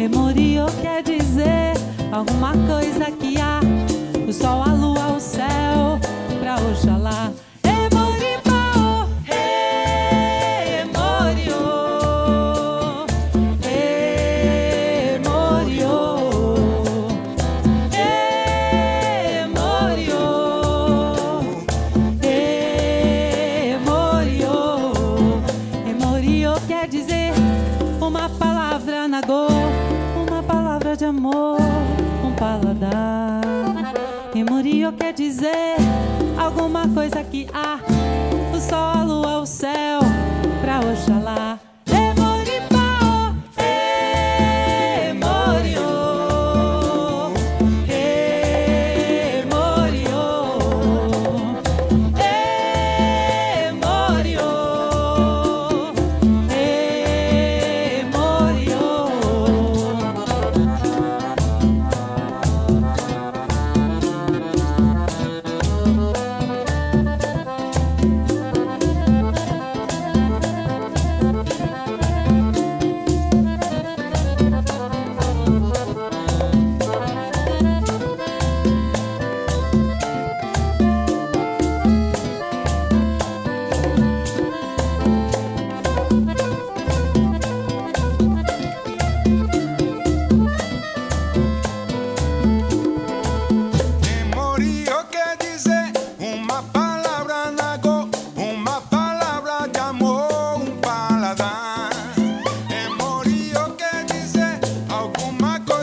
paladar. Emorio quer dizer alguma coisa que há. O sol, a lua, o céu, pra Oxalá. Quer dizer uma palavra amor, um paladar. Emorio quer dizer alguma coisa que há,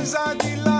Coisa de lá.